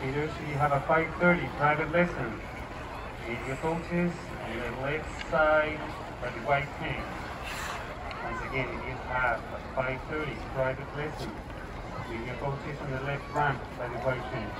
so we have a 5.30 private lesson. Video coaches on the left side by the white tank. Once again, if you have a 5.30 private lesson, video coaches on the left ramp by the white tank.